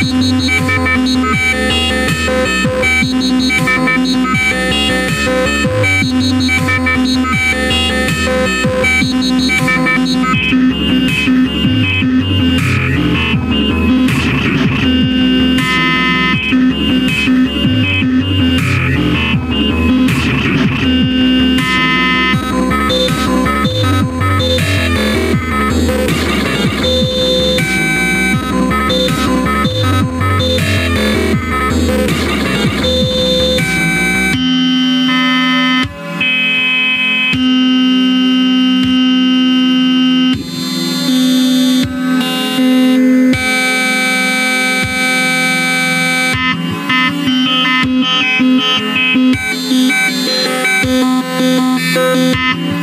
Mm-hmm. Thank you.